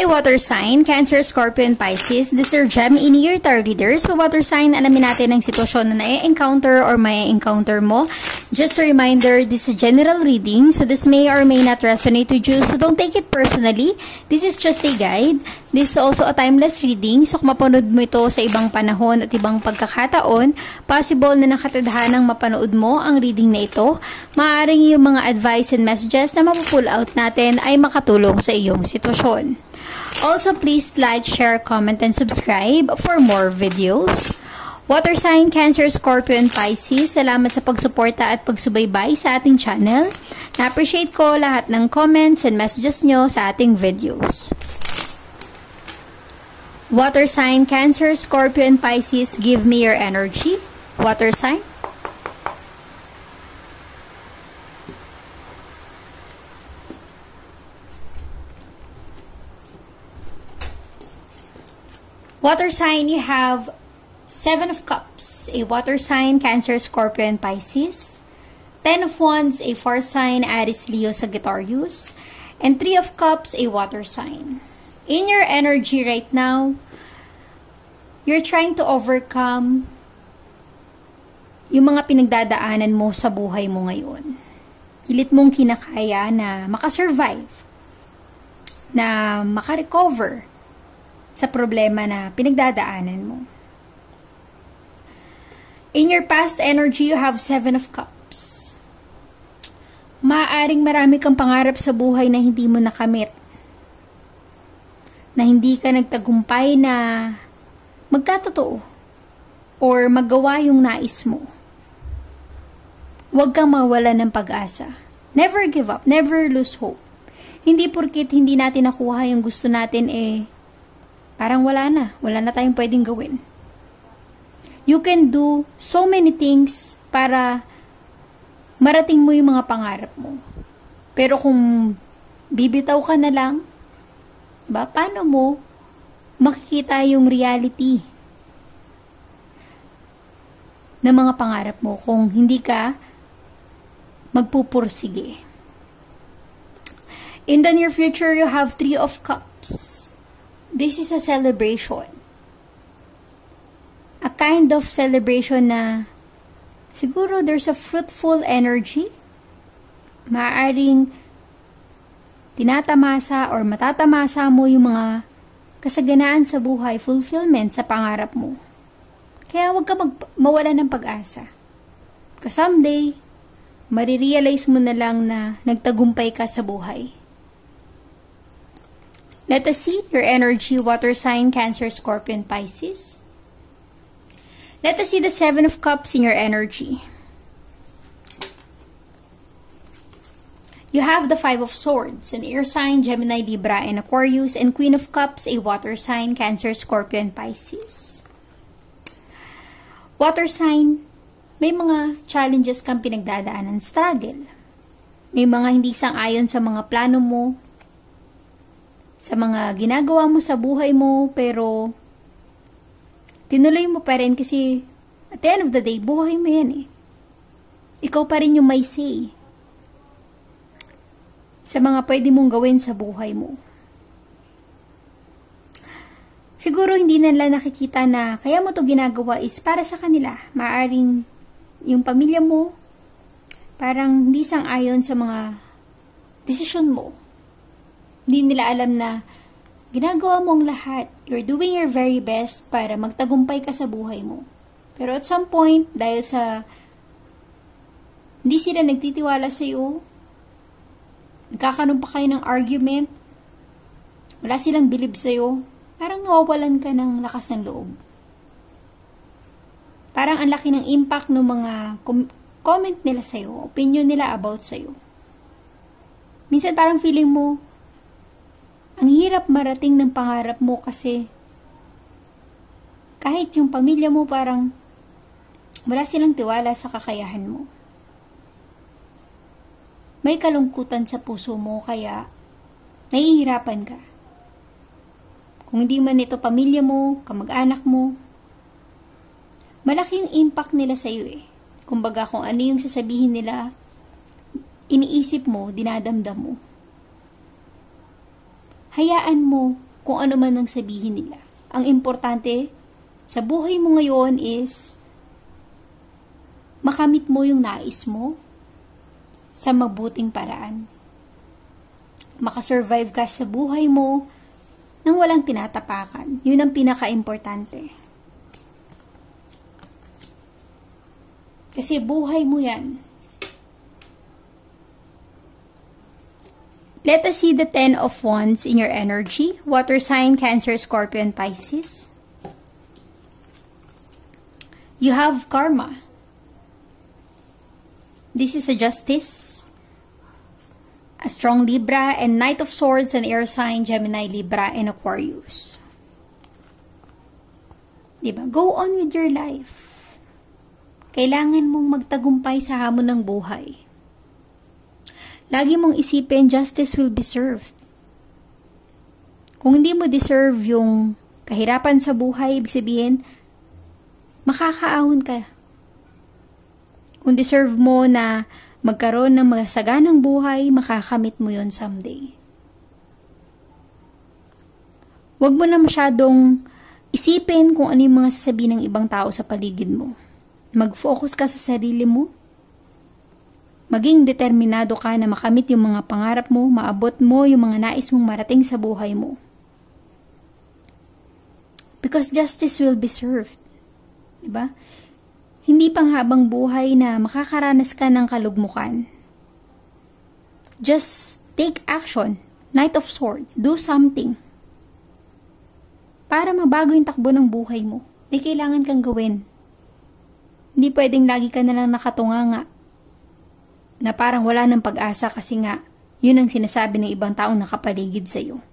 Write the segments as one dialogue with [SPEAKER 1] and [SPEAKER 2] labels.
[SPEAKER 1] Hi, water sign, Cancer, Scorpio, and Pisces. This is gem in your tarot reader. So, water sign, alamin natin ang sitwasyon na na-encounter or may encounter mo. Just a reminder, this is general reading. So, this may or may not resonate with you. So, don't take it personally. This is just a guide. This is also a timeless reading. So, kung mapanood mo ito sa ibang panahon at ibang pagkakataon, possible na nakatadhanang mapanood mo ang reading na ito. Maaring yung mga advice and messages na mapupull out natin ay makatulong sa iyong sitwasyon. Also, please like, share, comment, and subscribe for more videos. Water sign, Cancer, Scorpio, and Pisces, salamat sa pagsuporta at pagsubaybay sa ating channel. Na-appreciate ko lahat ng comments and messages nyo sa ating videos. Water sign, Cancer, Scorpio, and Pisces, give me your energy. Water sign. Water sign, you have Seven of Cups, a water sign, Cancer, Scorpio, and Pisces. Ten of Wands, a fire sign, Aries, Leo, Sagittarius. And Three of Cups, a water sign. In your energy right now, you're trying to overcome yung mga pinagdadaanan mo sa buhay mo ngayon. Pilit mong kinakaya na makasurvive, na makarecover, sa problema na pinagdadaanan mo. In your past energy, you have Seven of Cups. Maaaring marami kang pangarap sa buhay na hindi mo nakamit. Na hindi ka nagtagumpay na magkatotoo or magawa yung nais mo. Huwag kang mawala ng pag-asa. Never give up, never lose hope. Hindi porkit hindi natin nakuha yung gusto natin eh parang wala na. Wala na tayong pwedeng gawin. You can do so many things para marating mo yung mga pangarap mo. Pero kung bibitaw ka na lang, ba, paano mo makikita yung reality ng mga pangarap mo kung hindi ka magpupursige. In the near future, you have three of cups. This is a celebration. A kind of celebration na siguro there's a fruitful energy. Maaring tinatamasa or matatamasa mo yung mga kasaganaan sa buhay, fulfillment sa pangarap mo. Kaya huwag ka mag- mawala ng pag-asa. Kasi someday, marirealize mo na lang na nagtagumpay ka sa buhay. Let us see your energy, water sign, Cancer, Scorpion, Pisces. Let us see the Seven of Cups in your energy. You have the Five of Swords, an air sign, Gemini, Libra, and Aquarius, and Queen of Cups, a water sign, Cancer, Scorpion, Pisces. Water sign, may mga challenges kang pinagdadaanan, struggle. May mga hindi sang-ayon sa mga plano mo, sa mga ginagawa mo sa buhay mo, pero tinuloy mo pa rin kasi at the end of the day, buhay mo yan eh. Ikaw pa rin yung may say sa mga pwede mong gawin sa buhay mo. Siguro hindi nila nakikita na kaya mo to ginagawa is para sa kanila. Maaring yung pamilya mo, parang hindi sang-ayon sa mga desisyon mo hindi nila alam na ginagawa mo ang lahat. You're doing your very best para magtagumpay ka sa buhay mo. Pero at some point, dahil sa hindi sila nagtitiwala sa iyo, nagkakaroon pa kayo ng argument, wala silang bilib sa iyo, parang nawawalan ka ng lakas ng loob. Parang ang laki ng impact ng mga com- comment nila sa iyo, opinion nila about sa iyo. Minsan parang feeling mo, ang hirap marating ng pangarap mo kasi kahit yung pamilya mo parang wala silang tiwala sa kakayahan mo. May kalungkutan sa puso mo kaya nahihirapan ka. Kung hindi man ito pamilya mo, kamag-anak mo, malaking impact nila sa iyo eh. Kumbaga kung ano yung sasabihin nila, iniisip mo, dinadamdam mo hayaan mo kung ano man ang sabihin nila. Ang importante sa buhay mo ngayon is makamit mo yung nais mo sa mabuting paraan. Makasurvive ka sa buhay mo nang walang tinatapakan. Yun ang pinaka-importante. Kasi buhay mo yan. Let us see the Ten of Wands in your energy. Water sign, Cancer, Scorpio, and Pisces. You have karma. This is a justice. A strong Libra and Knight of Swords and air sign, Gemini, Libra, and Aquarius. Diba? Go on with your life. Kailangan mong magtagumpay sa hamon ng buhay. Lagi mong isipin, justice will be served. Kung hindi mo deserve yung kahirapan sa buhay, ibig sabihin, makakaahon ka. Kung deserve mo na magkaroon ng masaganang buhay, makakamit mo yon someday. Huwag mo na masyadong isipin kung ano yung mga sasabihin ng ibang tao sa paligid mo. Mag-focus ka sa sarili mo Maging determinado ka na makamit yung mga pangarap mo, maabot mo yung mga nais mong marating sa buhay mo. Because justice will be served. Diba? Hindi pang habang buhay na makakaranas ka ng kalugmukan. Just take action. Knight of Swords. Do something. Para mabago yung takbo ng buhay mo. May kailangan kang gawin. Hindi pwedeng lagi ka na lang nakatunganga na parang wala ng pag-asa kasi nga, yun ang sinasabi ng ibang taong nakapaligid sa iyo.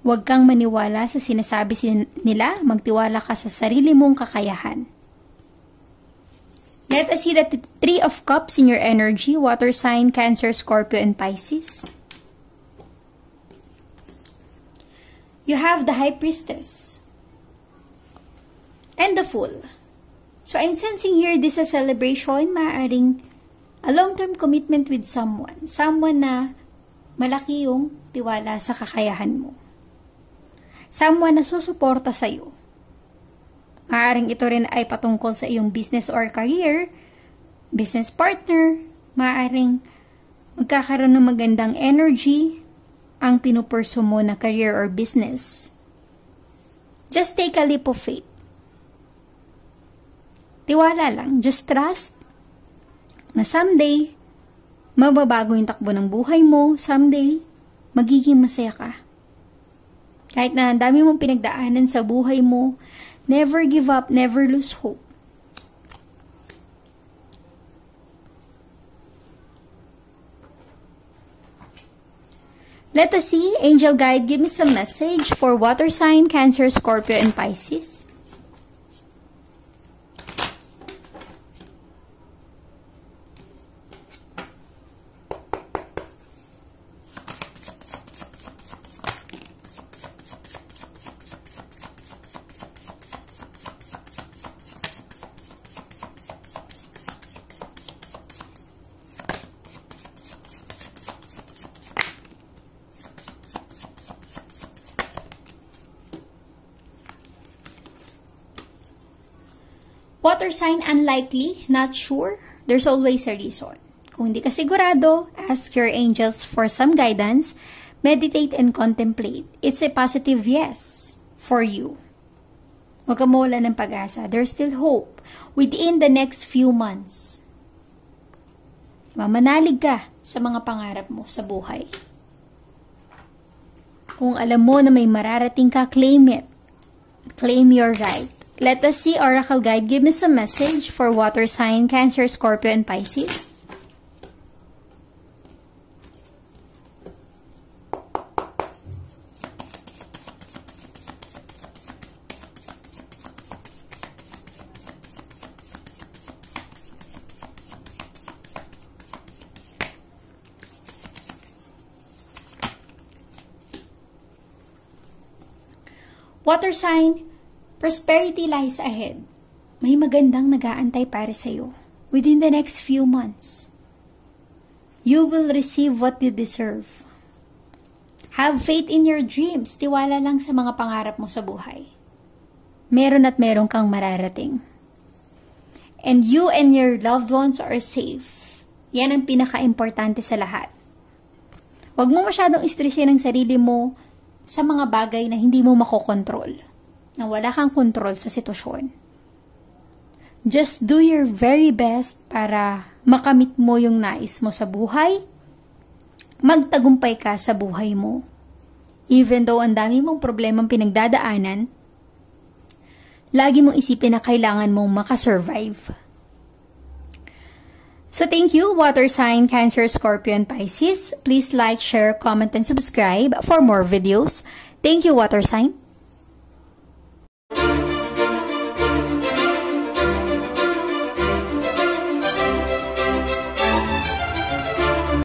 [SPEAKER 1] Huwag kang maniwala sa sinasabi nila, magtiwala ka sa sarili mong kakayahan. Let us see the Three of Cups in your energy, water sign, Cancer, Scorpio, and Pisces. You have the High Priestess and the Fool. So I'm sensing here this is a celebration, maaaring A long-term commitment with someone. Someone na malaki yung tiwala sa kakayahan mo. Someone na susuporta sa iyo. Maaring ito rin ay patungkol sa iyong business or career, business partner, maaring magkakaroon ng magandang energy ang pinupurso mo na career or business. Just take a leap of faith. Tiwala lang. Just trust na someday, mababago yung takbo ng buhay mo, someday, magiging masaya ka. Kahit na ang dami mong pinagdaanan sa buhay mo, never give up, never lose hope. Let us see, Angel Guide, give me some message for water sign, Cancer, Scorpio, and Pisces. Water sign unlikely, not sure, there's always a reason. Kung hindi ka sigurado, ask your angels for some guidance, meditate and contemplate. It's a positive yes for you. Huwag ka mawala ng pag-asa. There's still hope within the next few months. Mamanalig ka sa mga pangarap mo sa buhay. Kung alam mo na may mararating ka, claim it. Claim your right. Let us see Oracle Guide. Give me some message for water sign, Cancer, Scorpio, and Pisces. Water sign, Prosperity lies ahead. May magandang nagaantay para sa iyo within the next few months. You will receive what you deserve. Have faith in your dreams. Tiwala lang sa mga pangarap mo sa buhay. Meron at meron kang mararating. And you and your loved ones are safe. Yan ang pinaka-importante sa lahat. Huwag mo masyadong istresin ang sarili mo sa mga bagay na hindi mo makokontrol. Na wala kang kontrol sa sitwasyon. Just do your very best para makamit mo yung nais mo sa buhay. Magtagumpay ka sa buhay mo. Even though ang dami mong problemang pinagdadaanan, lagi mong isipin na kailangan mong makasurvive. So thank you, Water Sign, Cancer, Scorpion, Pisces. Please like, share, comment, and subscribe for more videos. Thank you, Water Sign. thank you.